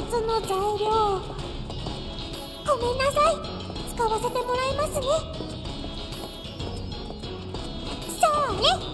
物の材料。ごめんなさい。使わせてもらいますね。そうね。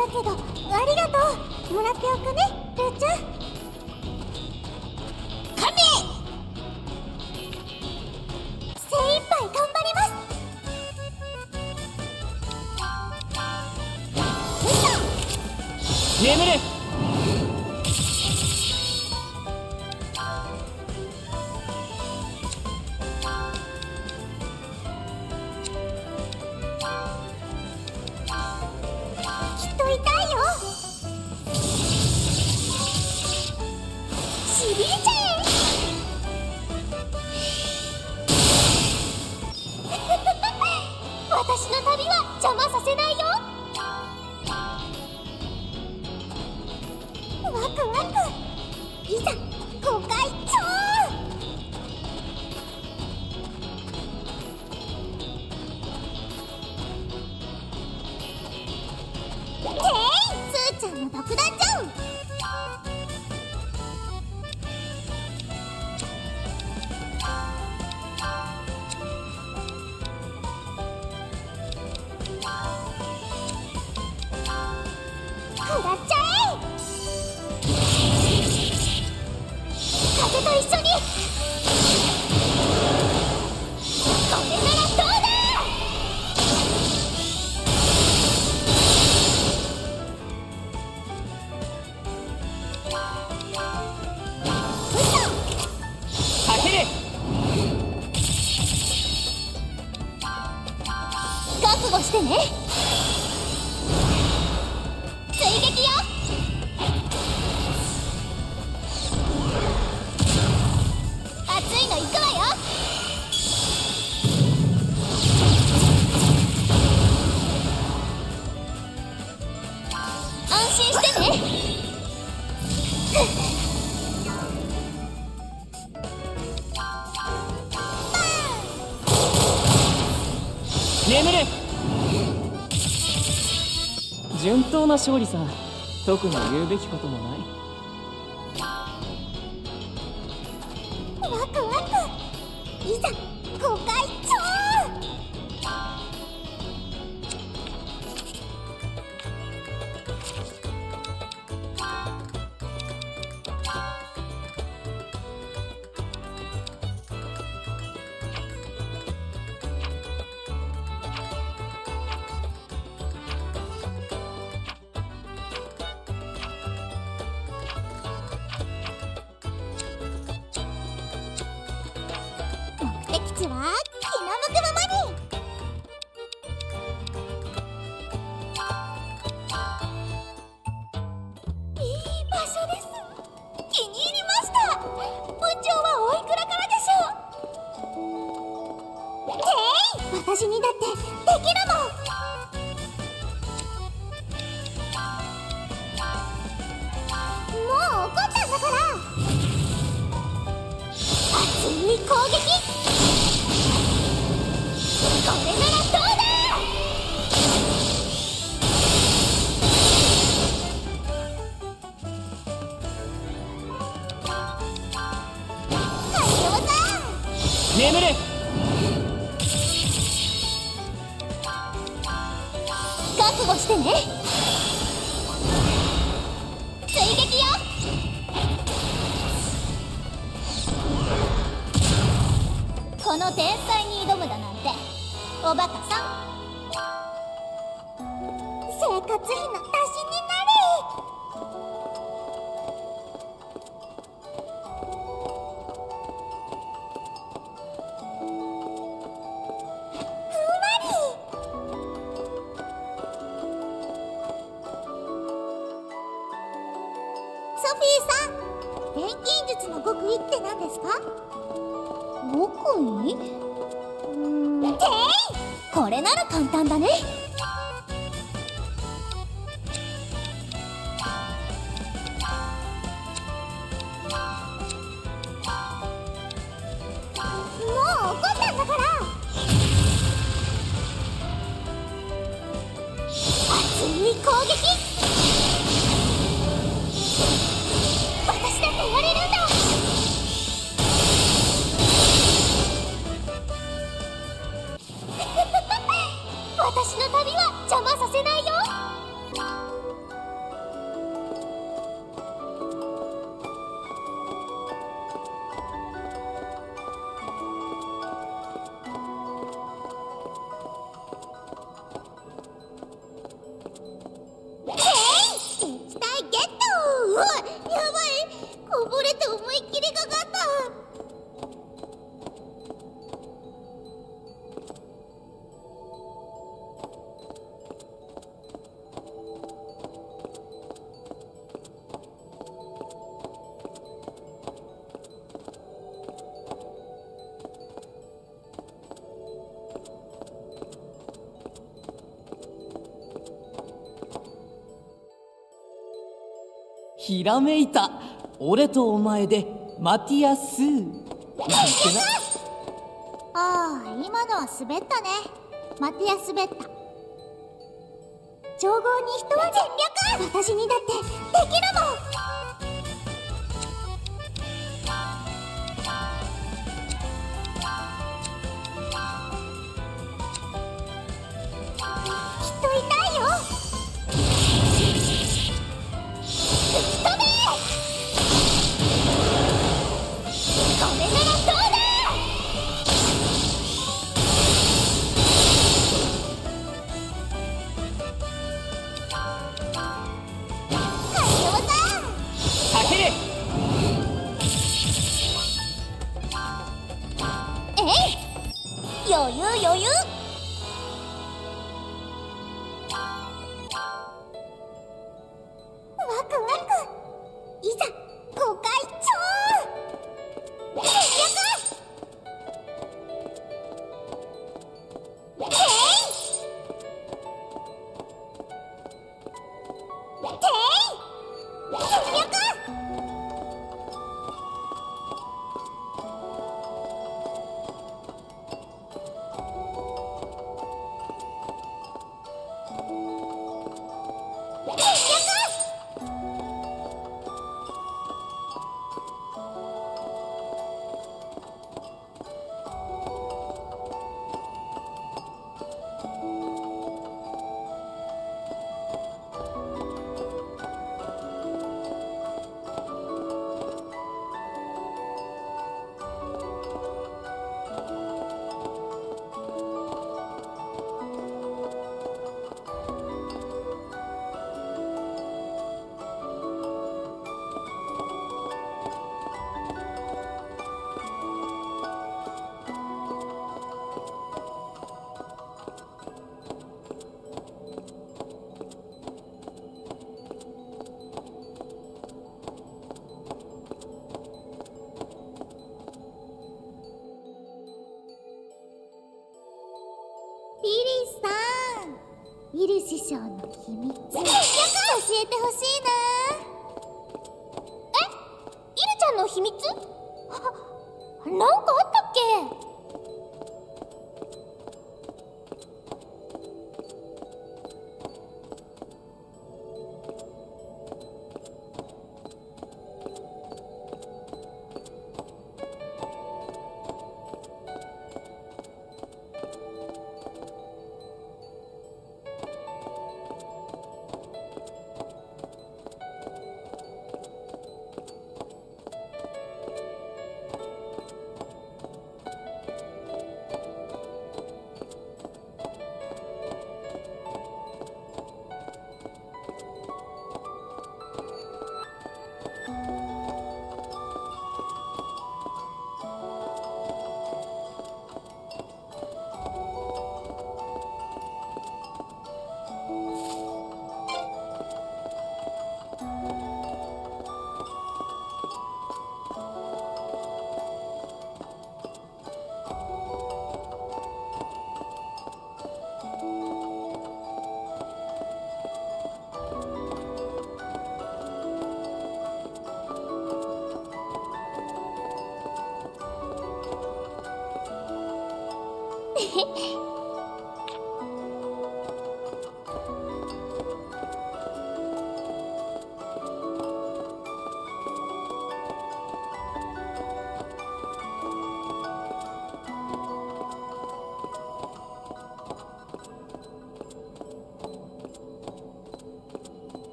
だけどありがとう。もらっておくねルーちゃん。な勝利さ。特に言うべきこともない。攻撃ひらめいた。俺とお前でマティアス ああ今のは滑ったね。マティア滑った。調合に一私にだってできるもん。てほしい。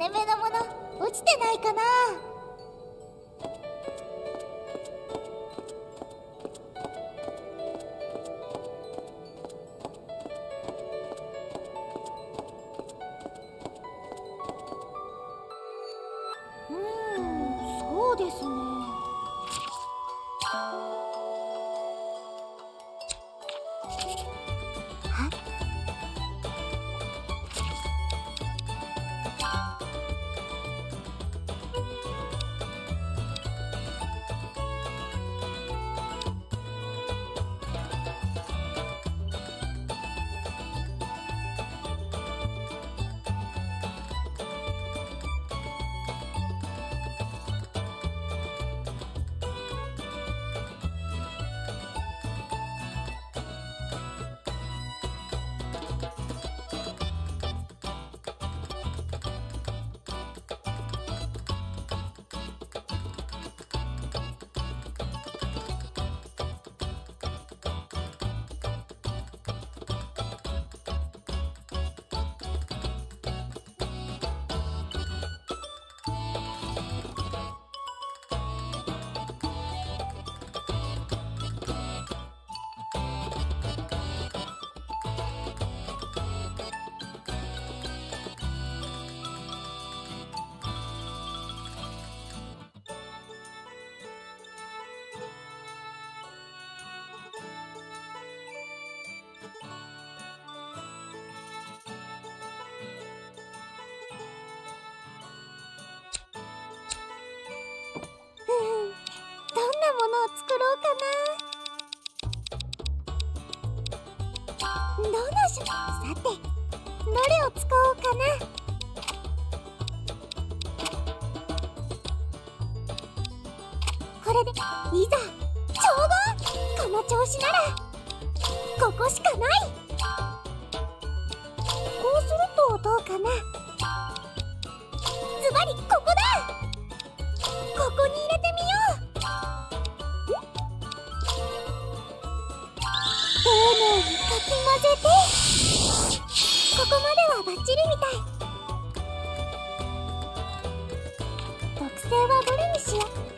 金目のもの落ちてないかな。うんそうですね。のを作ろうかな。どのさてどれを使おうかな。これでいざ調合。この調子ならここしかない。こうするとどうかな。ズバリここだ。ここにい混ぜて。ここまではバッチリみたい。特性はどれにしよう。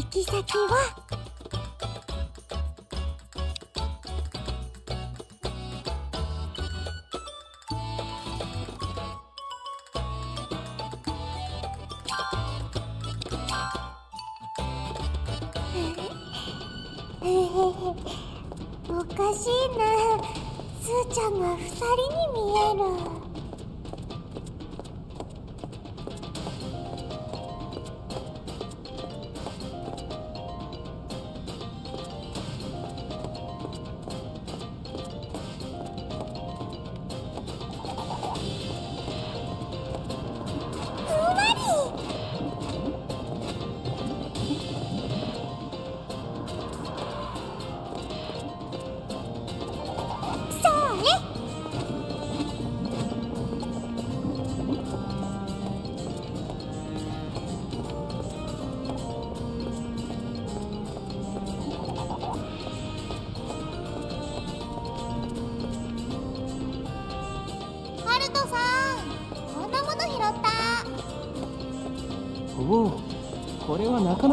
行き先は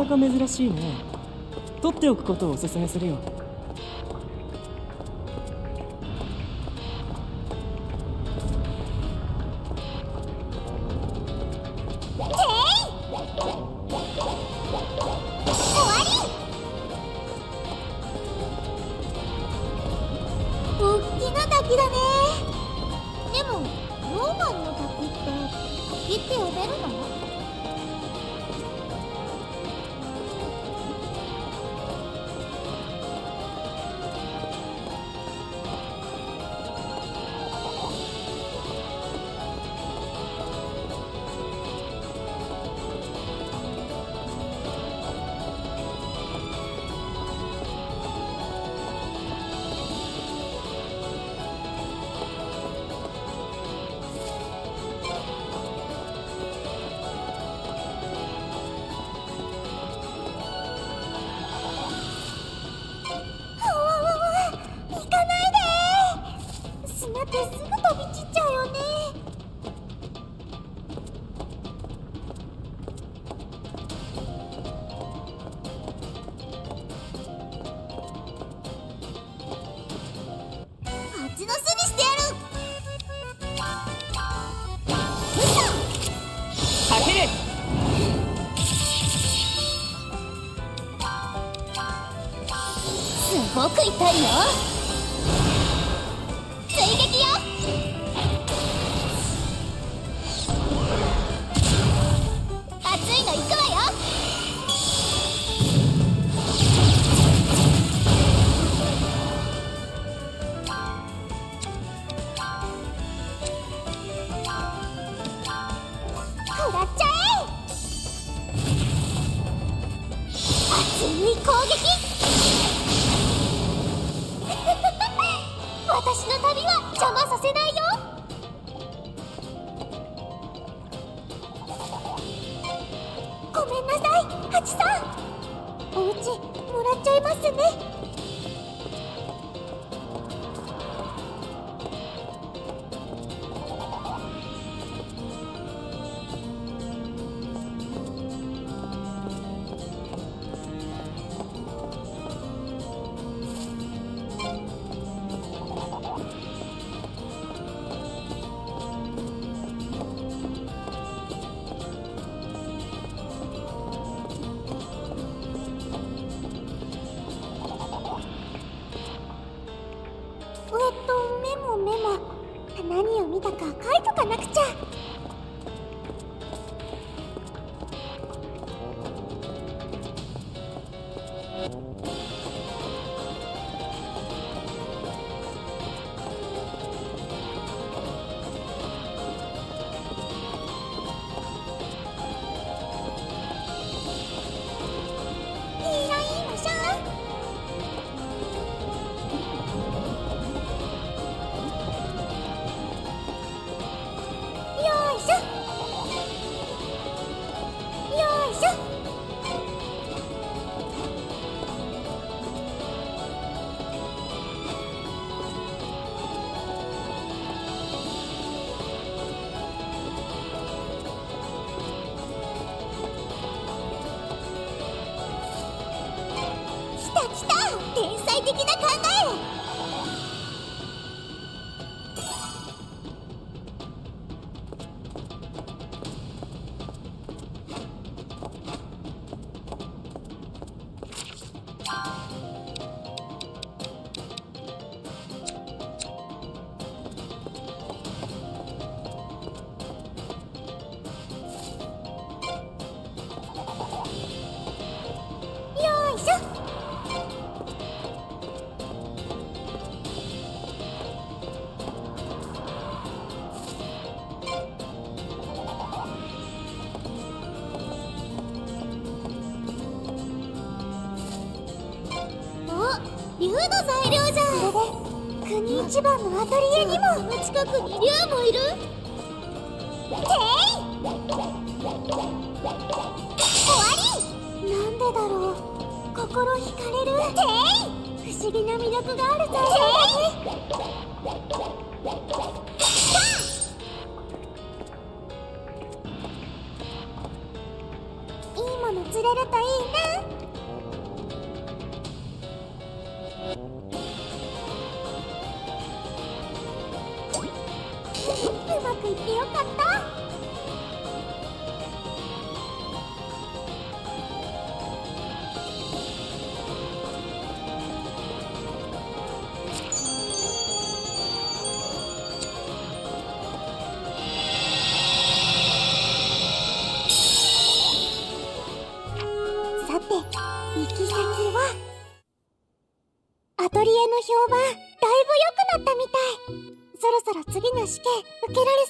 か珍しいね。取っておくことをおすすめするよ。ガっちャエンい攻撃。的な竜もいる？受けられ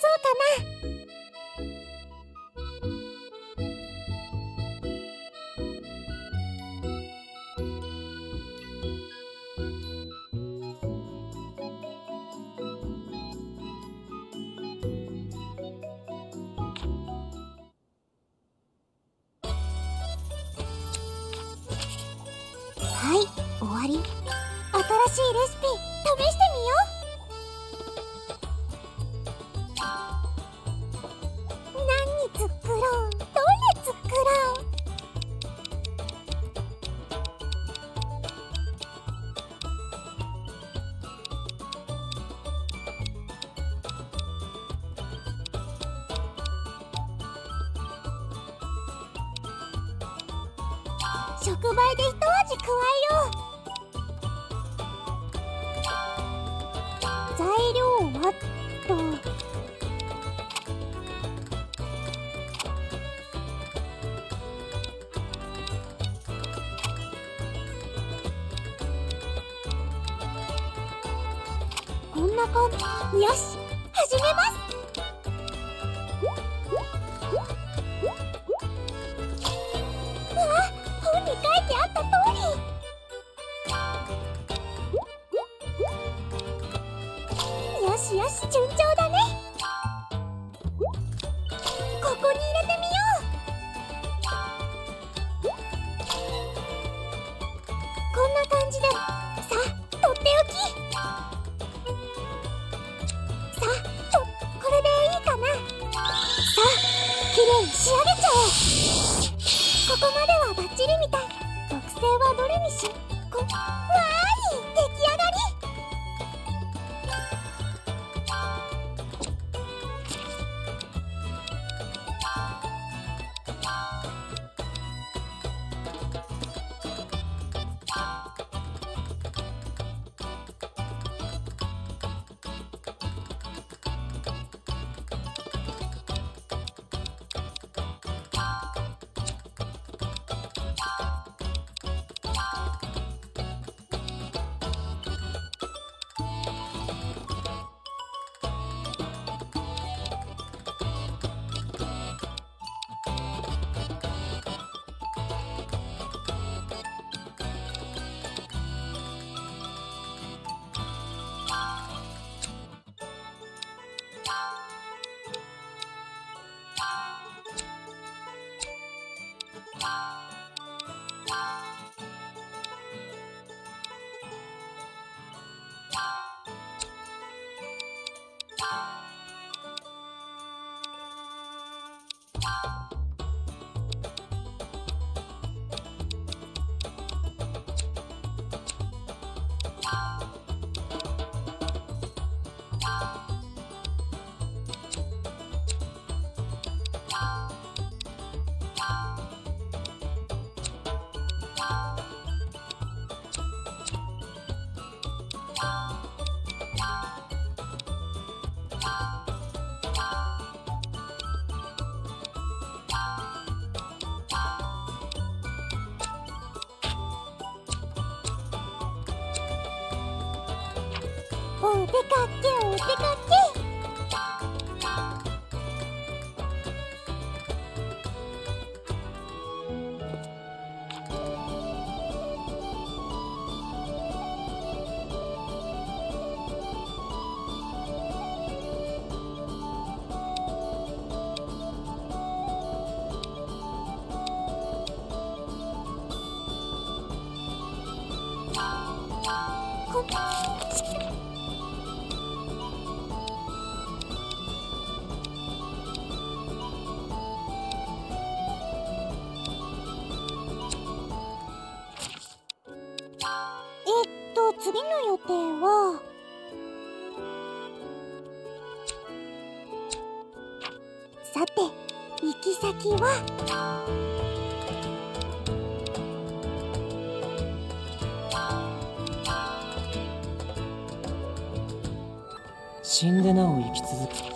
死んでなお生き続く次は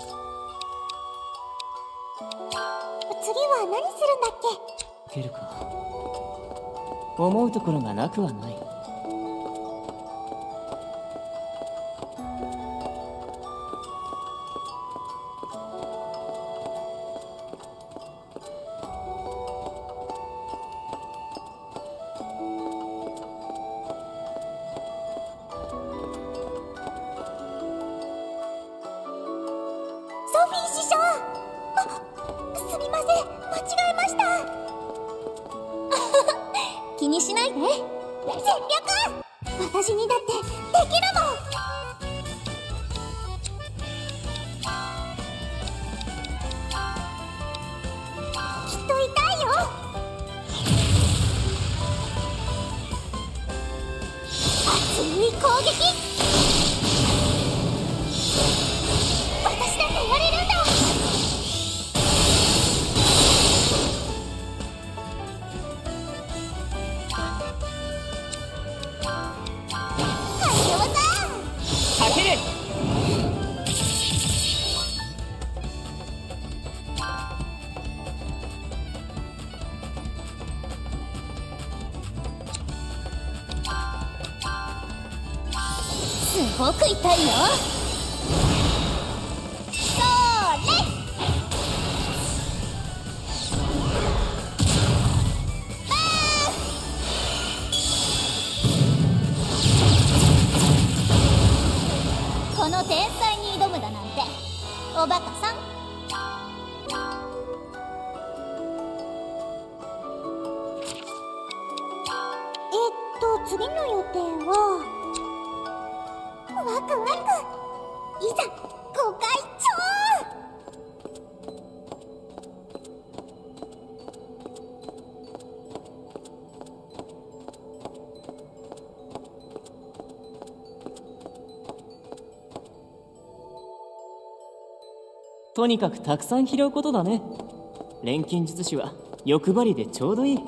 何するんだっけ？ケけるか思うところがなくはない。の天才に挑むだなんて。おバカさん。えっと次の予定は？ワクワク。いざとにかくたくさん拾うことだね。錬金術師は欲張りでちょうどいい。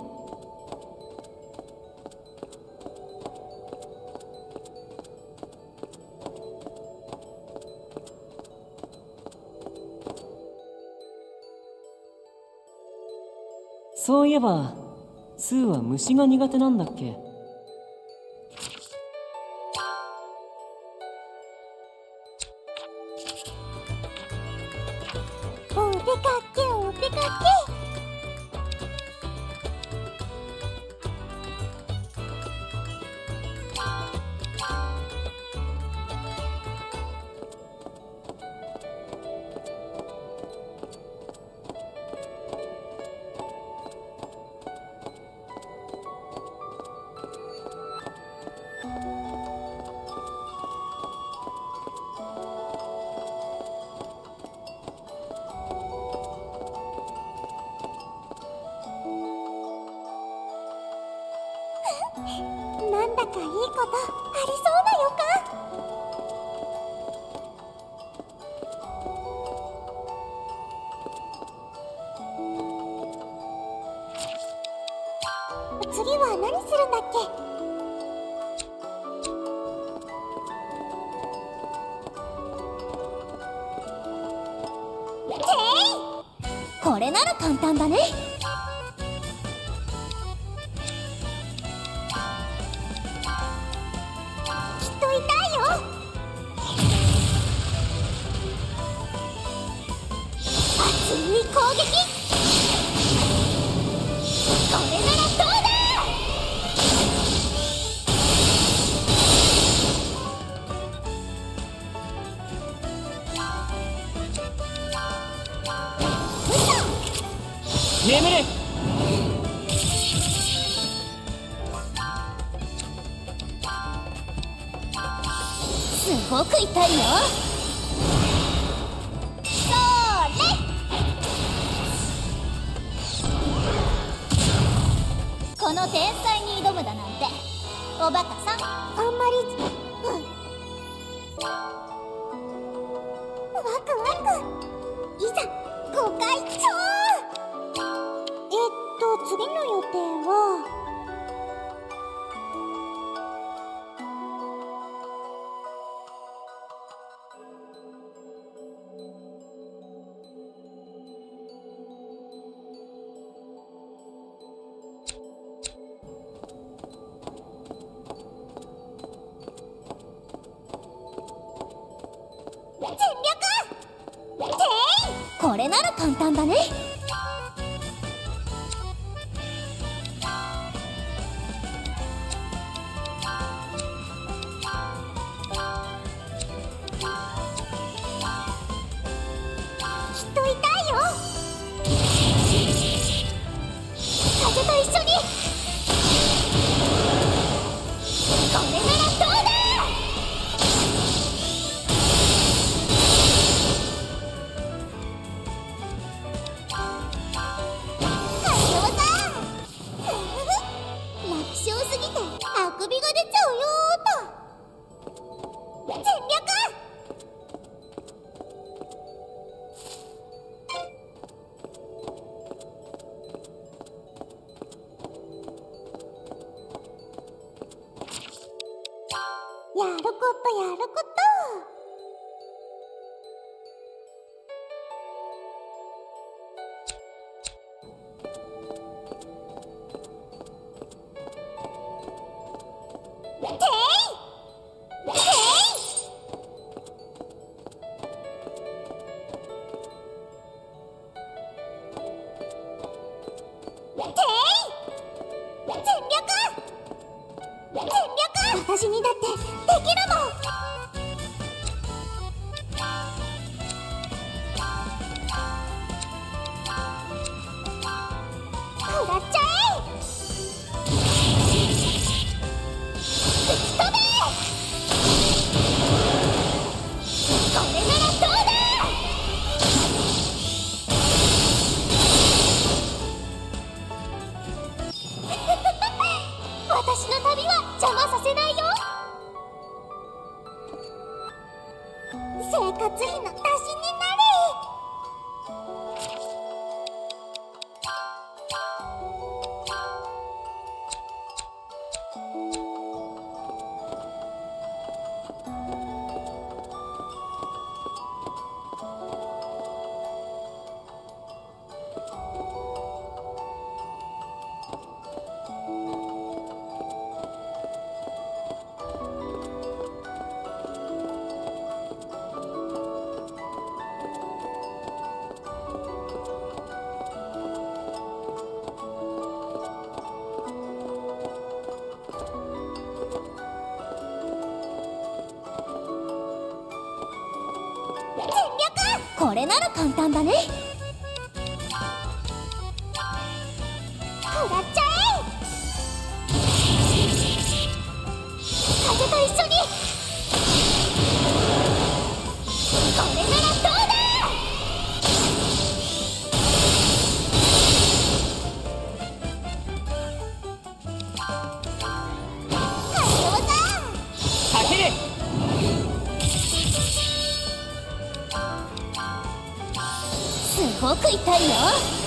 そういえばスーは虫が苦手なんだっけ？だかいいことありそうな予感なら簡単だね。できるすごく痛いよ。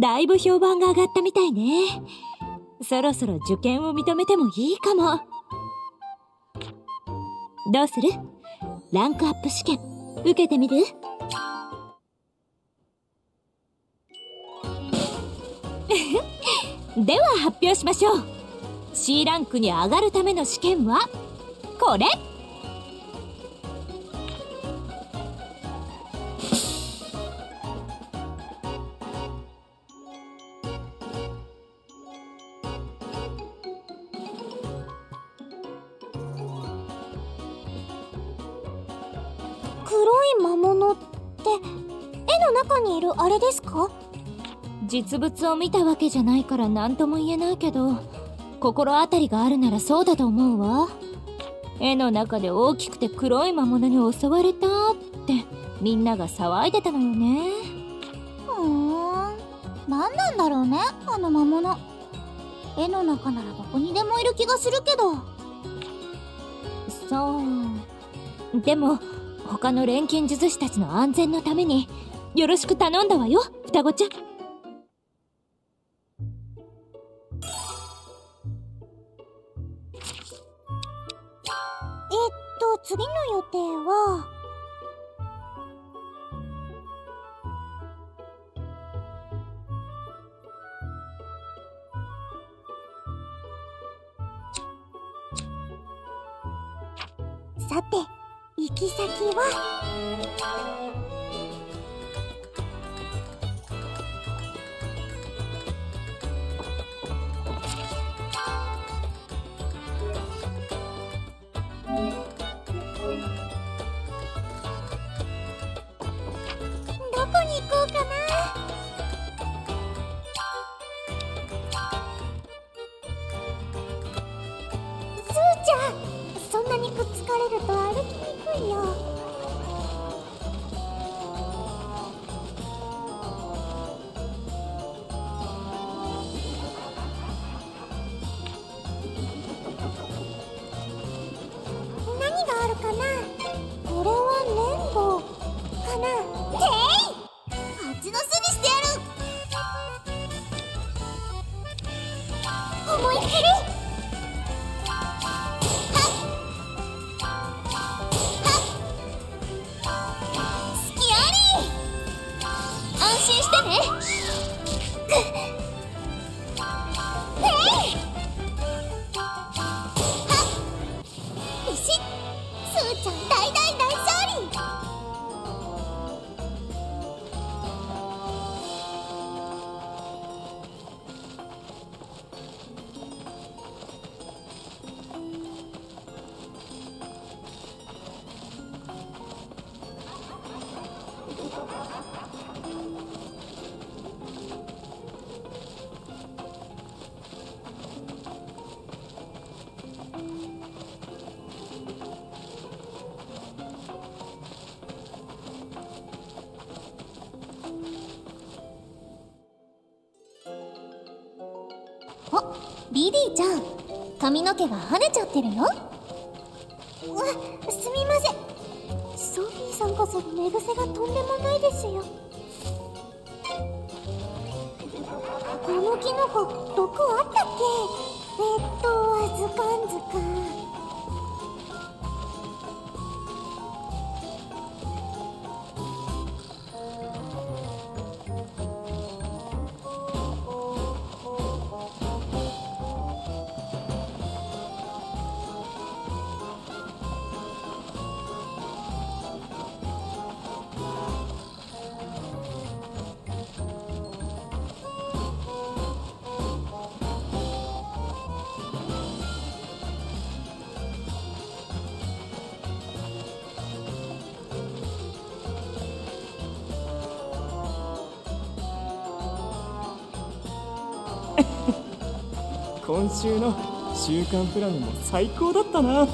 だいぶ評判が上がったみたいね。そろそろ受験を認めてもいいかも。どうする？ランクアップ試験。受けてみる？では発表しましょう。C ランクに上がるための試験はこれ。実物を見たわけじゃないから何とも言えないけど心当たりがあるならそうだと思うわ。絵の中で大きくて黒い魔物に襲われたってみんなが騒いでたのよね。ふーん。何なんだろうねあの魔物。絵の中ならどこにでもいる気がするけど。そう。でも他の錬金術師たちの安全のためによろしく頼んだわよ双子ちゃんと次の予定は？さて行き先は？こうかな。スーちゃんそんなにくっつかれると歩きにくいよ。あリリーちゃん。髪の毛が跳ねちゃってるよ。わすみません。ソフィーさんこそ寝癖がとんでもないですよ。このキノコ毒あったっけ？えっとわずかんずかん。今週の週間プランも最高だったな。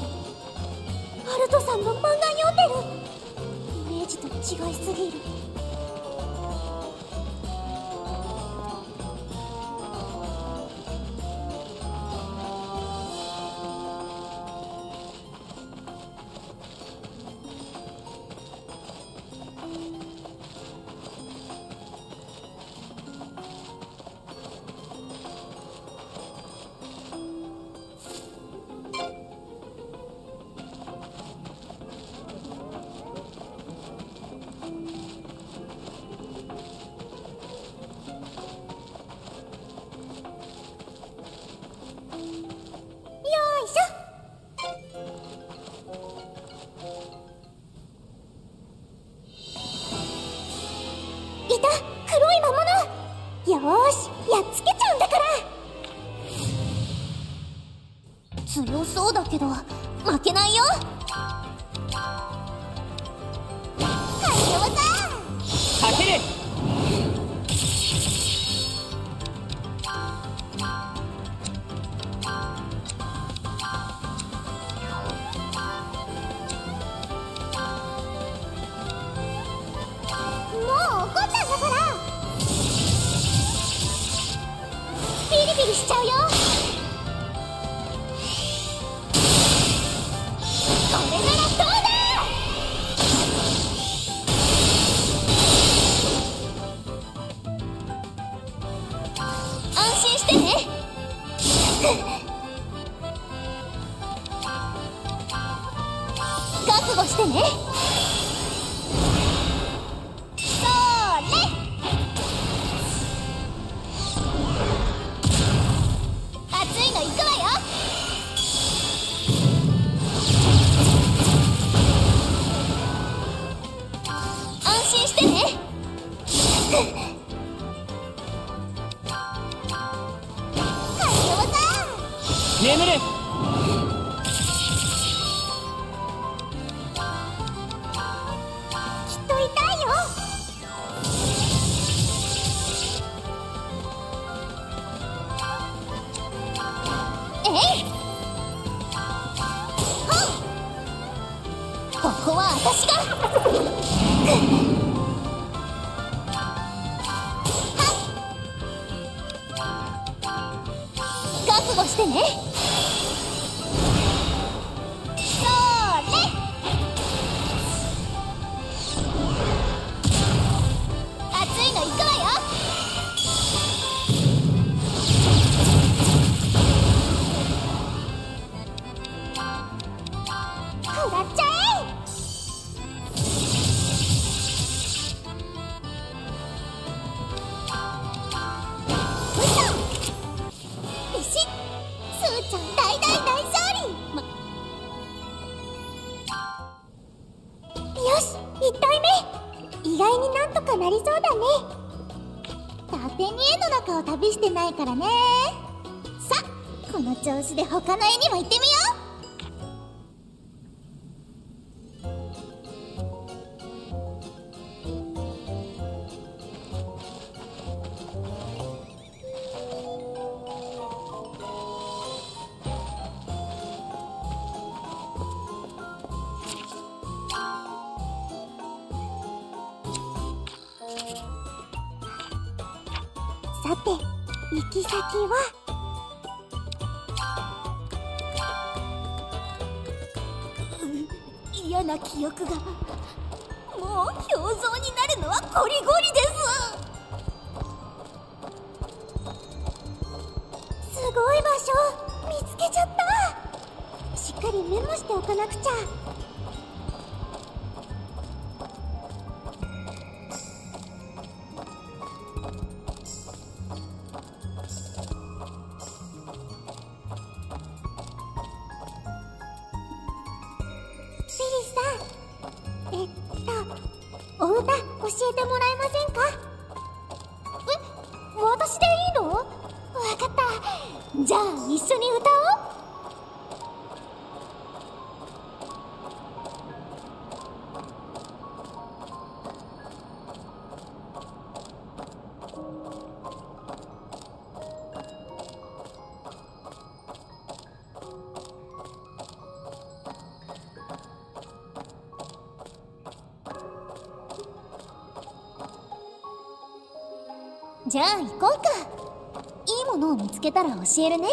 Demirin. さて行き先は嫌な記憶がもう表像になるのはゴリゴリです。すごい場所見つけちゃった。しっかりメモしておかなくちゃ。教えるね。